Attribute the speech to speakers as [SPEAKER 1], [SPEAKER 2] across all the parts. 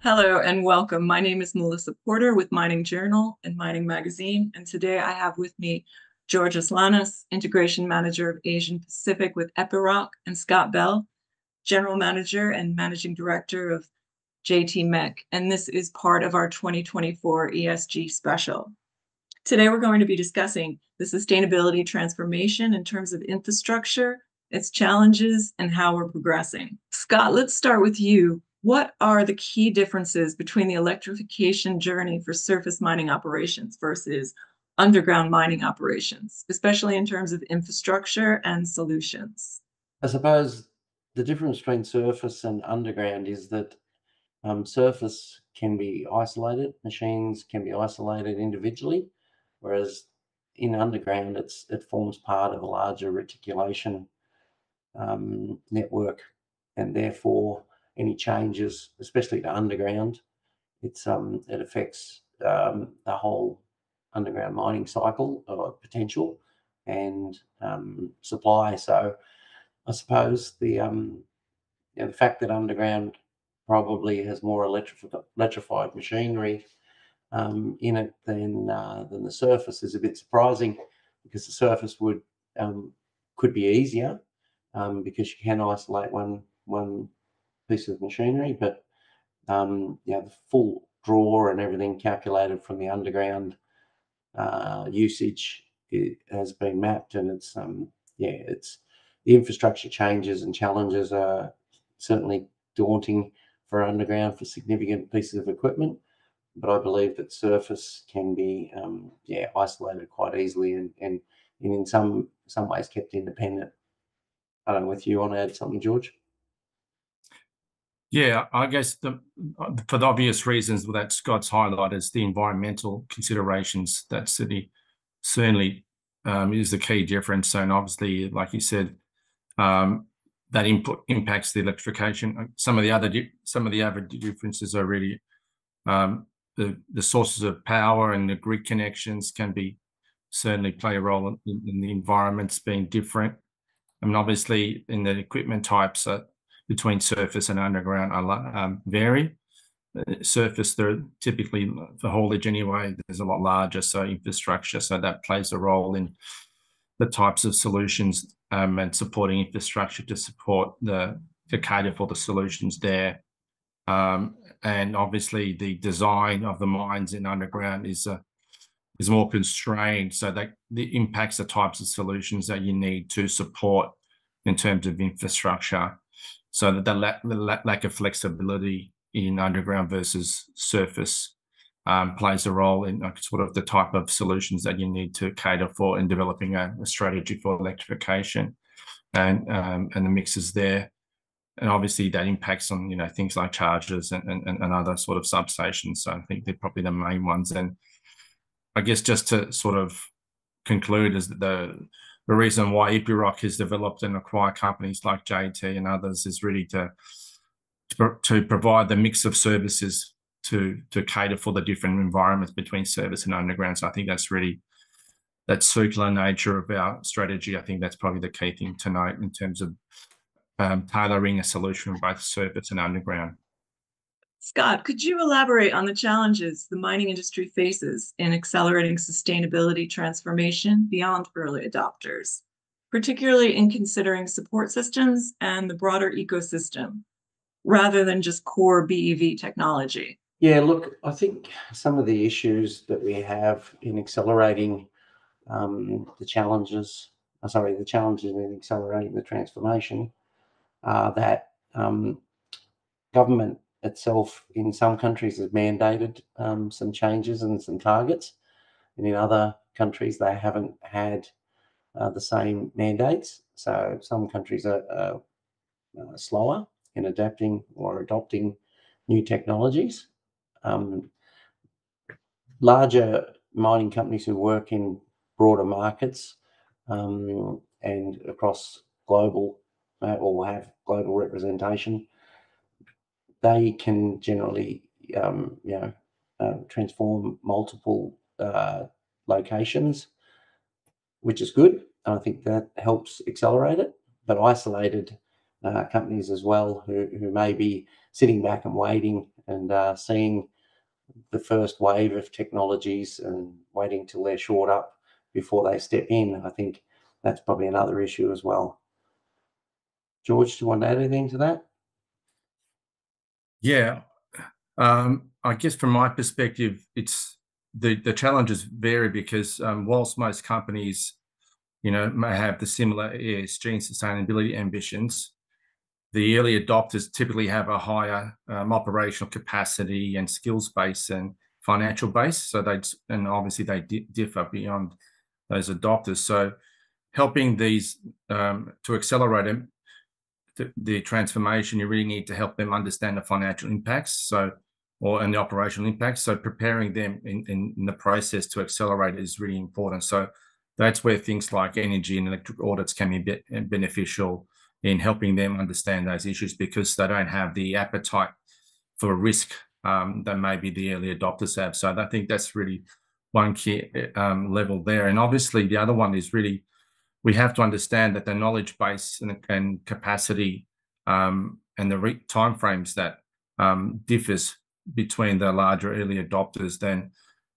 [SPEAKER 1] Hello and welcome. My name is Melissa Porter with Mining Journal and Mining Magazine, and today I have with me George Aslanis, Integration Manager of Asian Pacific with Epiroc, and Scott Bell, General Manager and Managing Director of JTMEC, and this is part of our 2024 ESG special. Today we're going to be discussing the sustainability transformation in terms of infrastructure, its challenges, and how we're progressing. Scott, let's start with you what are the key differences between the electrification journey for surface mining operations versus underground mining operations, especially in terms of infrastructure and solutions?
[SPEAKER 2] I suppose the difference between surface and underground is that um, surface can be isolated, machines can be isolated individually, whereas in underground it's it forms part of a larger reticulation um, network, and therefore any changes, especially to underground, it's um, it affects um, the whole underground mining cycle or potential and um, supply. So I suppose the um, you know, the fact that underground probably has more electrified, electrified machinery um, in it than uh, than the surface is a bit surprising because the surface would um, could be easier um, because you can isolate one one piece of machinery, but um, yeah, the full draw and everything calculated from the underground uh, usage has been mapped, and it's um, yeah, it's the infrastructure changes and challenges are certainly daunting for underground for significant pieces of equipment. But I believe that surface can be um, yeah isolated quite easily and, and and in some some ways kept independent. I don't know if you want to add something, George.
[SPEAKER 3] Yeah, I guess the, for the obvious reasons that Scott's highlighted, is the environmental considerations that city certainly um, is the key difference. And obviously, like you said, um, that input impacts the electrification. Uh, some of the other some of the other differences are really um, the the sources of power and the grid connections can be certainly play a role in, in the environments being different. I mean, obviously, in the equipment types, uh, between surface and underground um, vary. Uh, surface, they're typically for haulage anyway, there's a lot larger, so infrastructure, so that plays a role in the types of solutions um, and supporting infrastructure to support the to cater for the solutions there. Um, and obviously, the design of the mines in underground is uh, is more constrained, so that the impacts the types of solutions that you need to support in terms of infrastructure. So the, the, lack, the lack of flexibility in underground versus surface um, plays a role in like, sort of the type of solutions that you need to cater for in developing a, a strategy for electrification, and um, and the mixes there, and obviously that impacts on you know things like charges and, and, and other sort of substations. So I think they're probably the main ones. And I guess just to sort of conclude is that the the reason why Epiroc has developed and acquired companies like JT and others is really to, to, to provide the mix of services to to cater for the different environments between service and underground. So I think that's really that circular nature of our strategy. I think that's probably the key thing to note in terms of um, tailoring a solution both surface and underground.
[SPEAKER 1] Scott, could you elaborate on the challenges the mining industry faces in accelerating sustainability transformation beyond early adopters, particularly in considering support systems and the broader ecosystem, rather than just core BEV technology?
[SPEAKER 2] Yeah, look, I think some of the issues that we have in accelerating um, the challenges, uh, sorry, the challenges in accelerating the transformation are that um, government itself in some countries has mandated um, some changes and some targets, and in other countries they haven't had uh, the same mandates. So some countries are, are uh, slower in adapting or adopting new technologies. Um, larger mining companies who work in broader markets um, and across global uh, or have global representation they can generally, um, you know, uh, transform multiple uh, locations, which is good. And I think that helps accelerate it. But isolated uh, companies as well who, who may be sitting back and waiting and uh, seeing the first wave of technologies and waiting till they're shored up before they step in. I think that's probably another issue as well. George, do you want to add anything to that?
[SPEAKER 3] Yeah, um, I guess from my perspective, it's the the challenges vary because um, whilst most companies, you know, may have the similar ESG and sustainability ambitions, the early adopters typically have a higher um, operational capacity and skills base and financial base. So they and obviously they di differ beyond those adopters. So helping these um, to accelerate the, transformation, you really need to help them understand the financial impacts. So or and the operational impacts. So preparing them in, in, in, the process to accelerate is really important. So that's where things like energy and electric audits can be beneficial in helping them understand those issues because they don't have the appetite for risk um, that maybe the early adopters have. So I think that's really one key um, level there. And obviously the other one is really we have to understand that the knowledge base and, and capacity um, and the timeframes that um, differs between the larger early adopters than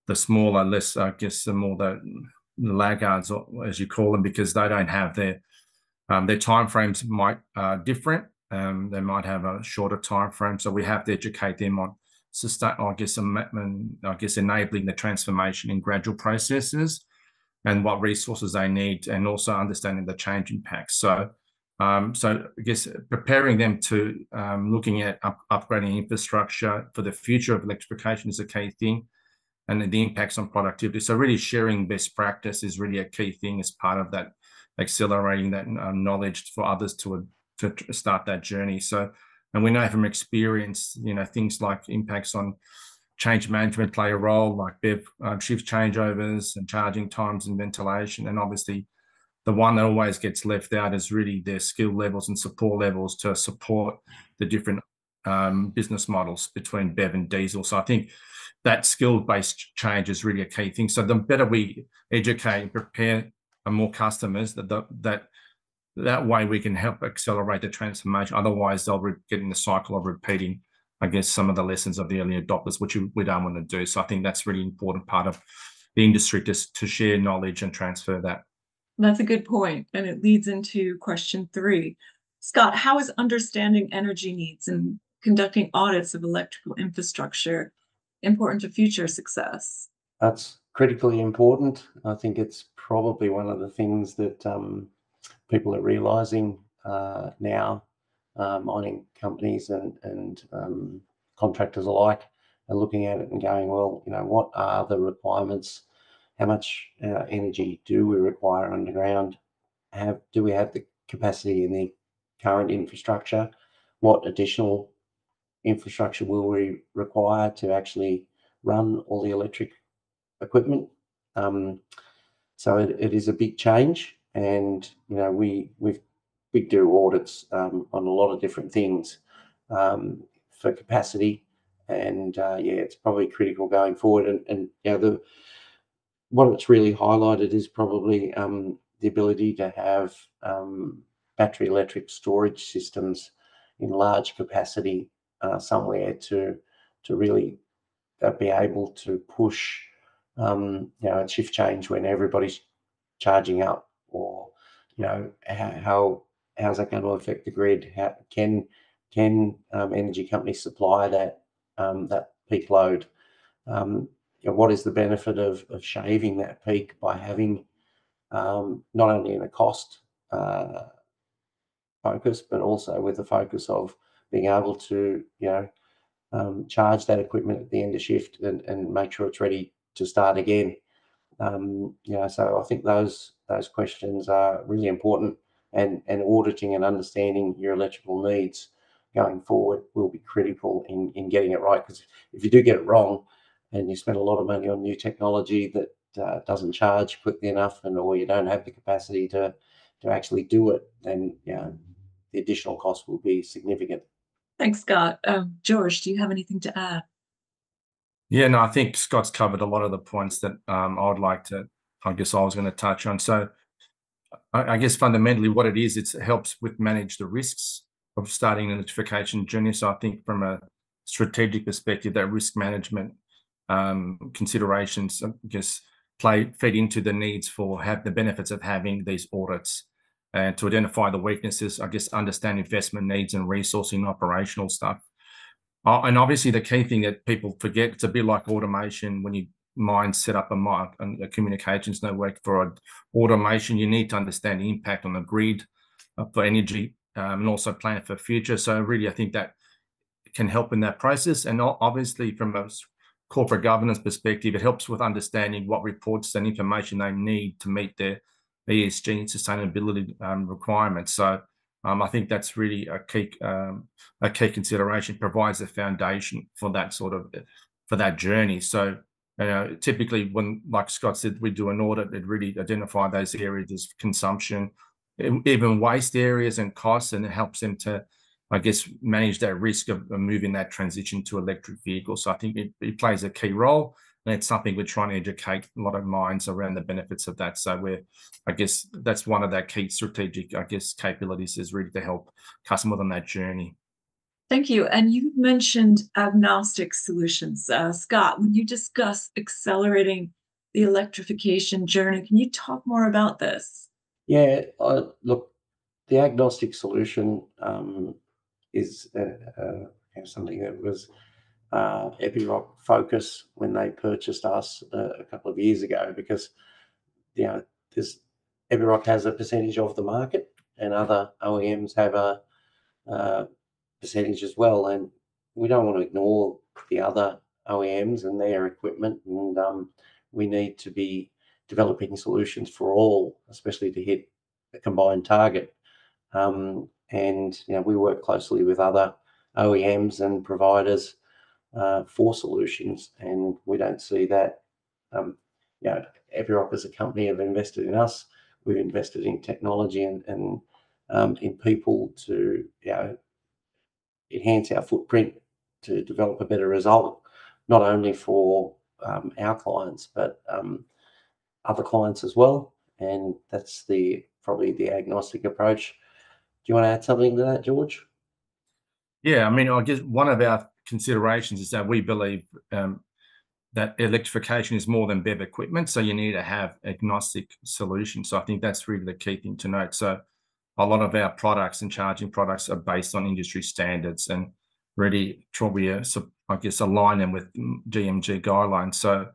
[SPEAKER 3] the smaller, less, I guess, the more the, the laggards, or as you call them, because they don't have their um, their timeframes might uh, different. Um, they might have a shorter time frame, so we have to educate them on sustain. I guess, I guess, enabling the transformation in gradual processes and what resources they need, and also understanding the change impacts. So um, so I guess preparing them to um, looking at up, upgrading infrastructure for the future of electrification is a key thing, and the impacts on productivity. So really sharing best practice is really a key thing as part of that, accelerating that um, knowledge for others to to start that journey. So, and we know from experience, you know, things like impacts on change management play a role, like BEV uh, shift changeovers and charging times and ventilation, and obviously the one that always gets left out is really their skill levels and support levels to support the different um, business models between BEV and diesel. So I think that skill-based change is really a key thing. So the better we educate and prepare more customers, that the, that that way we can help accelerate the transformation. Otherwise, they'll get in the cycle of repeating, I guess, some of the lessons of the early adopters, which we don't want to do. So I think that's really important part of the industry to, to share knowledge and transfer that.
[SPEAKER 1] That's a good point, and it leads into question three. Scott, how is understanding energy needs and conducting audits of electrical infrastructure important to future success?
[SPEAKER 2] That's critically important. I think it's probably one of the things that um, people are realizing uh, now, mining companies and, and um, contractors alike are looking at it and going, well, you know, what are the requirements how much uh, energy do we require underground? Have do we have the capacity in the current infrastructure? What additional infrastructure will we require to actually run all the electric equipment? Um, so it, it is a big change, and you know we we we do audits um, on a lot of different things um, for capacity, and uh, yeah, it's probably critical going forward. And, and you know the what it's really highlighted is probably um, the ability to have um, battery electric storage systems in large capacity uh, somewhere to to really uh, be able to push um, you know a shift change when everybody's charging up or you know how how's that going to affect the grid? How can can um, energy companies supply that um, that peak load? Um, you know, what is the benefit of, of shaving that peak by having um, not only in a cost uh, focus, but also with the focus of being able to, you know, um, charge that equipment at the end of shift and, and make sure it's ready to start again. Um, you know, so I think those those questions are really important, and and auditing and understanding your electrical needs going forward will be critical in in getting it right. Because if you do get it wrong, and you spend a lot of money on new technology that uh, doesn't charge quickly enough and or you don't have the capacity to to actually do it then you know, the additional cost will be significant.
[SPEAKER 1] Thanks scott. Um, george do you have anything to add?
[SPEAKER 3] Yeah no i think scott's covered a lot of the points that um, i would like to i guess i was going to touch on. So I, guess fundamentally what it is it helps with manage the risks of starting an electrification journey. So I think from a strategic perspective, that risk management um, considerations, I guess, play feed into the needs for have the benefits of having these audits and to identify the weaknesses. I guess understand investment needs and resourcing operational stuff. Uh, and obviously, the key thing that people forget it's a bit like automation when you mine set up a mind and a communications network for automation you need to understand the impact on the grid uh, for energy um, and also plan for future so really i think that can help in that process and obviously from a corporate governance perspective it helps with understanding what reports and information they need to meet their esg and sustainability um, requirements so um, I think that's really a key um, a key consideration. Provides a foundation for that sort of for that journey. So know, uh, typically when, like Scott said, we do an audit, it really identify those areas of consumption, even waste areas and costs, and it helps them to, I guess, manage that risk of, moving that transition to electric vehicles. So I think it, it plays a key role, and it's something we're trying to educate a lot of minds around the benefits of that. So we're, I guess, that's one of that key strategic, I guess, capabilities is really to help customers on that journey.
[SPEAKER 1] Thank you. And you mentioned agnostic solutions. Uh, Scott, when you discuss accelerating the electrification journey, can you talk more about this?
[SPEAKER 2] Yeah, uh, look, the agnostic solution um, is uh, uh something that was uh, Epiroc focus when they purchased us uh, a couple of years ago because you know this Epiroc has a percentage of the market and other OEMs have a uh, percentage as well. And we don't want to ignore the other OEMs and their equipment. And um, we need to be developing solutions for all, especially to hit a combined target. Um, and you know, we work closely with other OEMs and providers uh, for solutions, and we don't see that. Um, you know, Epiroc as a company have invested in us. We've invested in technology and, and um, in people to you know enhance our footprint to develop a better result, not only for um, our clients, but um, other clients as well. And that's the probably the agnostic approach. Do you want to add something to that, George?
[SPEAKER 3] Yeah, I mean, I guess one of our considerations is that we believe um, that electrification is more than BEV equipment, so you need to have agnostic solutions. So I think that's really the key thing to note. So a lot of our products and charging products are based on industry standards and really try to, I guess, align them with GMG guidelines. So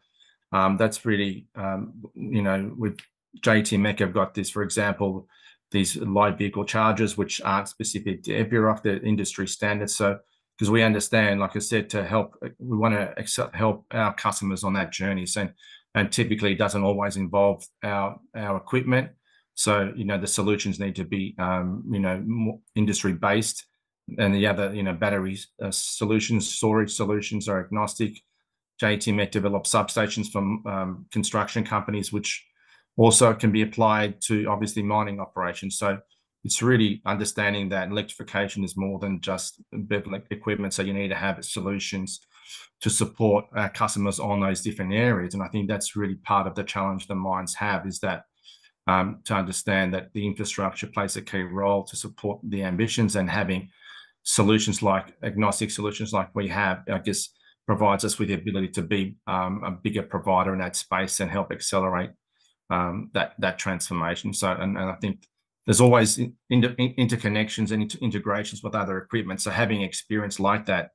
[SPEAKER 3] um, that's really, um, you know, with JTMEC have got this, for example, these light vehicle chargers, which aren't specific to Epiroc, the industry standards. So because we understand, like I said, to help, we want to help our customers on that journey. So, and typically doesn't always involve our our equipment. So, you know, the solutions need to be, um, you know, industry based. And the other, you know, battery uh, solutions, storage solutions are agnostic. JTMEC developed substations from um, construction companies, which also can be applied to obviously mining operations. So it's really understanding that electrification is more than just equipment. So you need to have solutions to support our customers on those different areas. And I think that's really part of the challenge the mines have is that um, to understand that the infrastructure plays a key role to support the ambitions and having solutions like agnostic solutions like we have, I guess, provides us with the ability to be um, a bigger provider in that space and help accelerate um, that that transformation. So, and, and I think there's always inter interconnections and inter integrations with other equipment. So having experience like that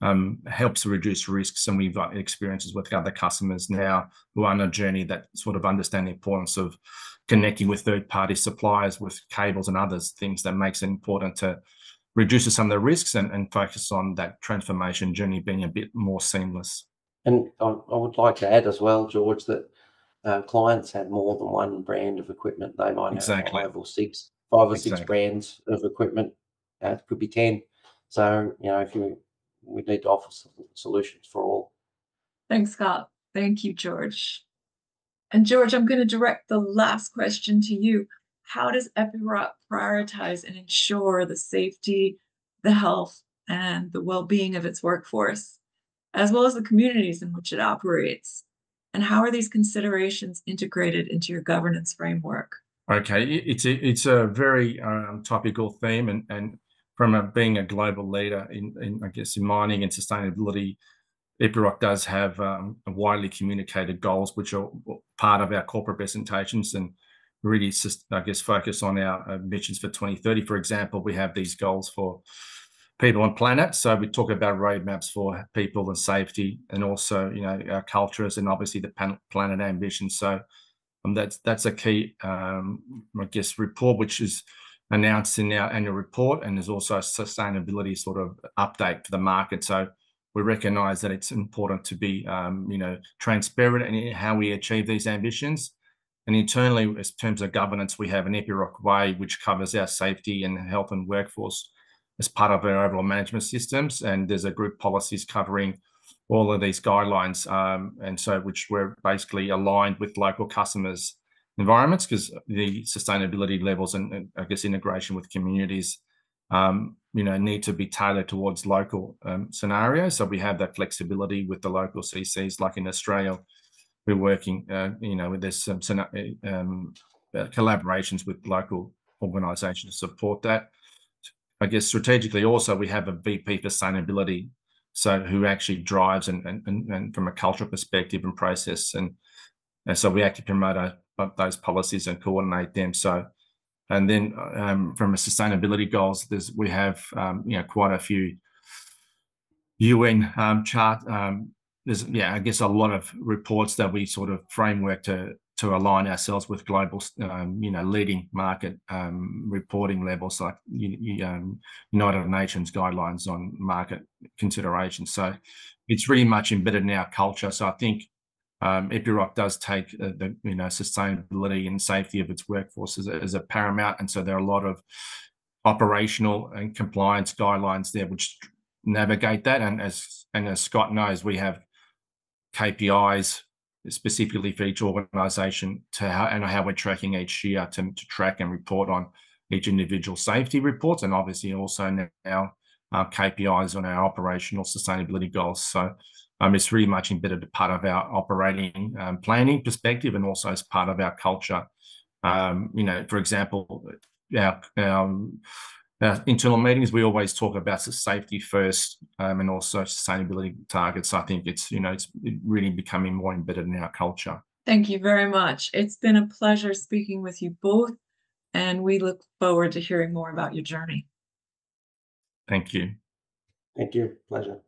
[SPEAKER 3] um, helps reduce risks. And we've got experiences with other customers now who are on a journey that sort of understand the importance of connecting with third-party suppliers with cables and others things that makes it important to reduce some of the risks and, and focus on that transformation journey being a bit more seamless.
[SPEAKER 2] And I, I would like to add as well, George, that uh, clients have more than one brand of equipment. They might exactly. have five or six, five or exactly. six brands of equipment. Uh, it could be ten. So you know, if you we need to offer solutions for all.
[SPEAKER 1] Thanks, Scott. Thank you, George. And George, I'm going to direct the last question to you. How does Epiroc prioritize and ensure the safety, the health, and the well-being of its workforce, as well as the communities in which it operates? And how are these considerations integrated into your governance framework?
[SPEAKER 3] Okay, it's a, it's a very um, topical theme, and, and from a, being a global leader in, in, I guess, in mining and sustainability, Epiroc does have um, widely communicated goals, which are part of our corporate presentations and really, I guess, focus on our ambitions for 2030. For example, we have these goals for people and planet. So we talk about roadmaps for people and safety, and also, you know, our cultures and obviously the planet ambition. So um, that's that's a key, um, I guess, report which is announced in our annual report, and there's also a sustainability sort of update for the market. So we recognise that it's important to be, um, you know, transparent in how we achieve these ambitions. And internally, in terms of governance, we have an Epiroc Way, which covers our safety and health and workforce as part of our overall management systems. And there's a group policies covering all of these guidelines, um, and so which we're basically aligned with local customers' environments because the sustainability levels and, and, I guess integration with communities, um, you know, need to be tailored towards local um, scenarios. So we have that flexibility with the local CCs, like in Australia, we're working, uh, you know, with this some um, uh, collaborations with local organisations to support that. I guess strategically also we have a VP sustainability, so who actually drives and and, and from a cultural perspective and process and and so we actually promote a, those policies and coordinate them. So and then um, from a sustainability goals, there's we have um, you know quite a few UN um, chart. Um, there's yeah, I guess a lot of reports that we sort of framework to to align ourselves with global, um, you know, leading market um, reporting levels like United Nations guidelines on market considerations. So it's really much embedded in our culture. So I think um, Epiroc does take uh, the, you know, sustainability and safety of its workforce as a, as a paramount. And so there are a lot of operational and compliance guidelines there which navigate that. And as and as Scott knows, we have KPIs specifically for each organization to how and how we're tracking each year to, to track and report on each individual safety reports and obviously also now uh, KPIs on our operational sustainability goals. So um, it's really much embedded part of our operating um, planning perspective and also as part of our culture. Um, you know, for example, our, our internal meetings, we always talk about safety first um, and also sustainability targets. I think it's, you know, it's really becoming more embedded in our culture.
[SPEAKER 1] Thank you very much. It's been a pleasure speaking with you both, and we look forward to hearing more about your journey.
[SPEAKER 3] Thank you.
[SPEAKER 2] Thank you. Pleasure.